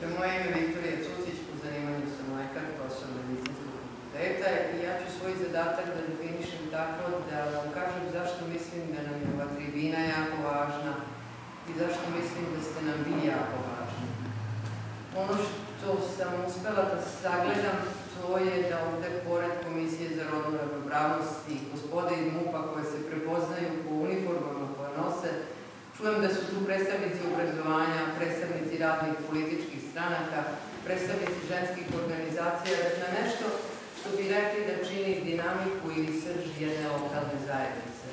Moje ime Viktorija Cucić, po zanimanju sam lekar, profesor medicinskog fakulteta i ja ću svoj zadatak da definišem tako da vam kažem zašto mislim da nam je ova tribina jako važna i zašto mislim da ste nam vi jako važni. Ono što sam uspela da sagledam to je da ovde pored Komisije za rodnu ravnopravnost i gospode iz MUPA koje se prepoznaju po uniformama koje nose, čujem da su tu predstavnici obrazovanja, predstavnici radnih političkih stranaka, predstavnici ženskih organizacija, na nešto što bi rekli da čini dinamiku ili srž jedne lokalne zajednice.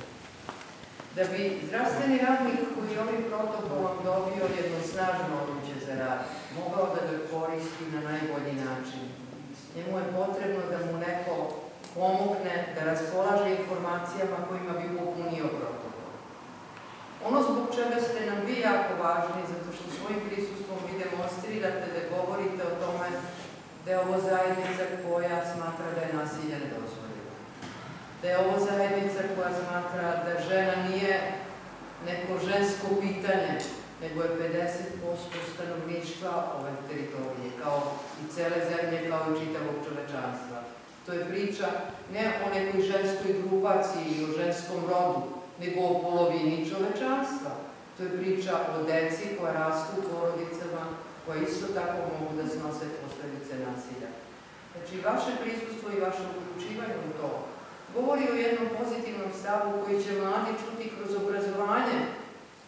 Da bi zdravstveni radnik koji ovim protokolom dobio jedno snažno oruđe za rad, mogao da ga koristi na najbolji način. Njemu je potrebno da mu neko pomogne da raspolaže informacijama kojima bi popunio protokol. Ono zbog čega ste nam vi jako važni, zato što svojim prisustvom vi demonstrirate da govorite o tome da je ovo zajednica koja smatra da je nasilje nedozvoljeno. Da je ovo zajednica koja smatra da žena nije neko žensko pitanje, nego je 50% stanovništva ove teritorije, kao i cele zemlje, kao i čitavog čovečanstva. To je priča ne o nekoj ženskoj grupaciji i o ženskom rodu, nego o polovini čovečanstva. To je priča o deci koja rastu u porodicama, koje isto tako mogu da snose posledice nasilja. Znači, vaše prisustvo i vaše uključivanje u to govori o jednom pozitivnom stavu koji će mladi čuti kroz obrazovanje.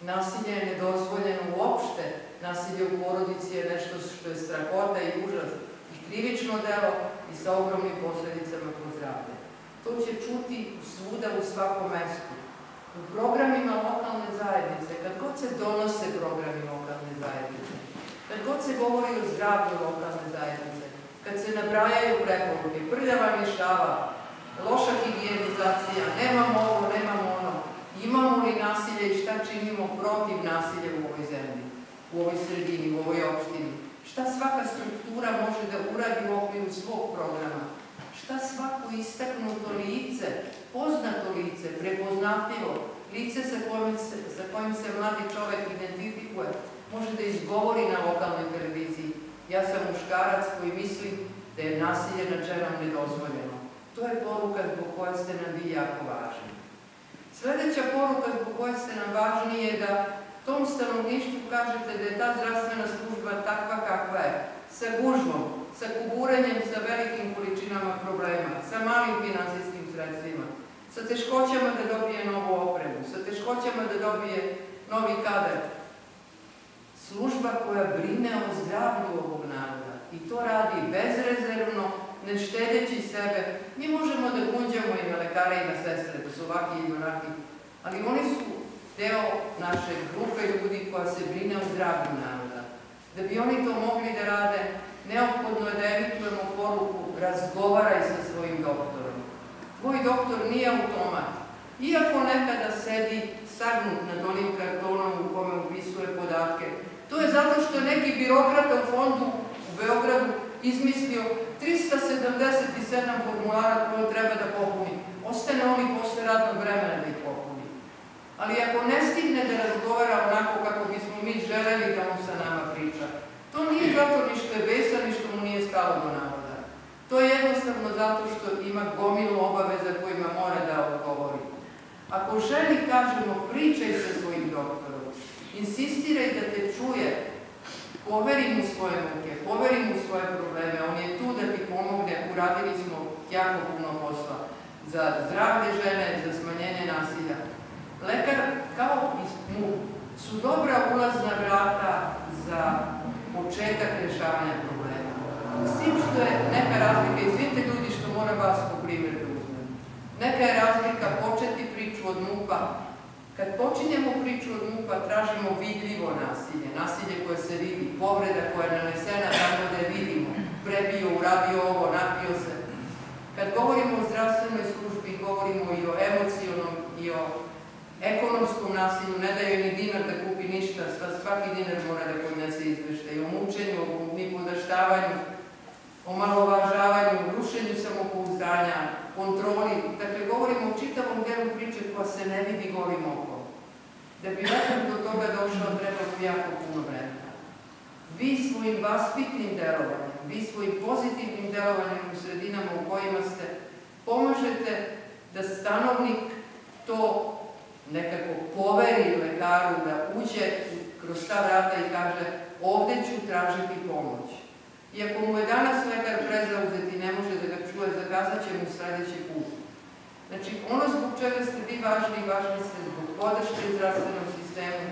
Nasilje je nedozvoljeno uopšte, nasilje u porodici je nešto što je strahota i užas i krivično delo i sa ogromnim posledicama po zdravlje. To će čuti svuda u svakom mestu. U programima lokalne zajednice, kad god se donose programi lokalne zajednice, kad god se govori o zdravlju lokalne zajednice, kad se nabrajaju preporuke, prljava mješava, loša higijenizacija, nemamo ovo, nemamo ono, imamo li nasilje i šta činimo protiv nasilja u ovoj zemlji, u ovoj sredini, u ovoj opštini, šta svaka struktura može da uradi u okviru svog programa, šta svako istaknuto lice, prepoznatljivo, lice sa kojim se, mladi čovek identifikuje, može da izgovori na lokalnoj televiziji. Ja sam muškarac koji misli da je nasilje nad ženom nedozvoljeno. To je poruka zbog koje ste nam vi jako važni. Sledeća poruka zbog koje ste nam važni je da tom stanovništvu kažete da je ta zdravstvena služba takva kakva je, sa gužvom, sa kuburenjem, sa velikim količinama problema, sa malim finansijskim sredstvima, sa teškoćama da dobije novu opremu, sa teškoćama da dobije novi kadar. Služba koja brine o zdravlju ovog naroda i to radi bezrezervno, ne štedeći sebe. Mi možemo da gunđamo i na lekare i na sestre, da su ovaki i onaki, ali oni su deo naše grupe ljudi koja se brine o zdravlju naroda. Da bi oni to mogli da rade, neophodno je da emitujemo poruku razgovaraj sa svojim doktorom. Tvoj doktor nije automat. Iako nekada sedi sagnut nad onim kartonom u kome upisuje podatke, to je zato što je neki birokrata u fondu u Beogradu izmislio 377 formulara koje treba da popuni. Ostane oni posle radnog vremena da ih popuni. Ali ako ne stigne da razgovara onako kako bismo mi želeli da on sa nama priča, to nije zato ni što je besan, ni što mu nije stalo do naroda. To je jednostavno zato što ima gomilu obaveza kojima mora da odgovori. Ako želi, kažemo, pričaj sa svojim doktorom, insistiraj da te čuje, poveri mu svoje muke, poveri mu svoje probleme, on je tu da ti pomogne, uradili smo jako puno posla za zdravlje žene, za smanjenje nasilja. Lekar, kao mu, su dobra ulazna vrata za početak rešavanja problema. S neka razlika, izvinite ljudi što moram vas primjer da uzmem, neka je razlika početi priču od MUPA. Kad počinjemo priču od MUPA, tražimo vidljivo nasilje, nasilje koje se vidi, povreda koja je nanesena tako da je vidimo, prebio, uradio ovo, napio se. Kad govorimo o zdravstvenoj službi, govorimo i o emocionom i o ekonomskom nasilju, ne daje ni dinar da kupi ništa, svaki dinar mora da podnese izveštaj, o mučenju, o nipodaštavanju, o malovažavanju, rušenju samopouzdanja, kontroli. Dakle, govorimo o čitavom delu priče koja se ne vidi golim okom. Da bi nekako do toga došao, treba mu jako puno vremena. Vi svojim vaspitnim delovanjem, vi svojim pozitivnim delovanjem u sredinama u kojima ste, pomažete da stanovnik to nekako poveri lekaru da uđe kroz ta vrata i kaže ovdje ću tražiti pomoć. I ako mu je danas lekar prezauzet i ne može da ga čuje, zakazat će mu sljedeći put. Znači, ono zbog čega ste vi važni, važni ste zbog podrške zdravstvenom sistemu,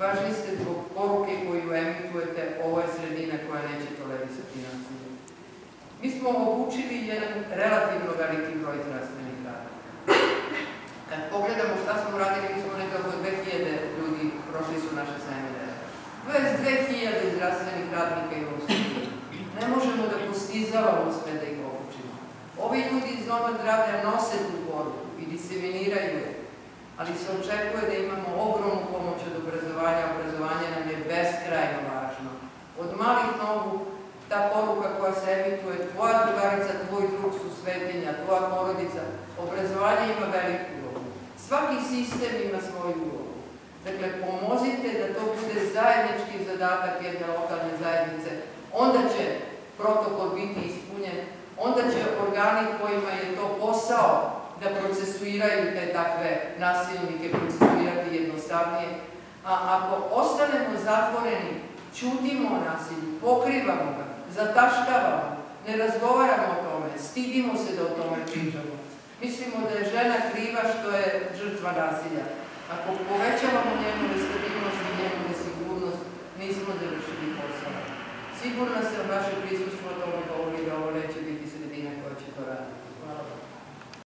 važni ste zbog poruke koju emitujete, ovo je sredina koja neće tolerisati nasilje. Mi smo obučili jedan relativno veliki broj zdravstvenih radnika. Kad pogledamo šta smo radili, mi smo nekako 2000 ljudi prošli su naše seminare. 22.000 zdravstvenih radnika i postizavamo sve da ih obučimo. Ovi ljudi iz Doma zdravlja nose tu poruku i diseminiraju je, ali se očekuje da imamo ogromnu pomoć od obrazovanja. Obrazovanje nam je beskrajno važno. Od malih nogu ta poruka koja se emituje, tvoja drugarica, tvoj drug su svetinja, tvoja porodica, obrazovanje ima veliku ulogu. Svaki sistem ima svoju ulogu. Dakle, pomozite da to bude zajednički zadatak jedne lokalne zajednice. Onda će protokol biti ispunjen, onda će organi kojima je to posao da procesuiraju te takve nasilnike, procesuirati jednostavnije. A ako ostanemo zatvoreni, čutimo o nasilju, pokrivamo ga, zataškavamo, ne razgovaramo o tome, stidimo se da o tome pričamo. Mislimo da je žena kriva što je žrtva nasilja. Ako povećavamo njenu nestabilnost i njenu nesigurnost, nismo završili posao. Sigurno se vaše prisustvo o tome govori da ovo neće biti sredina koja će to raditi. Hvala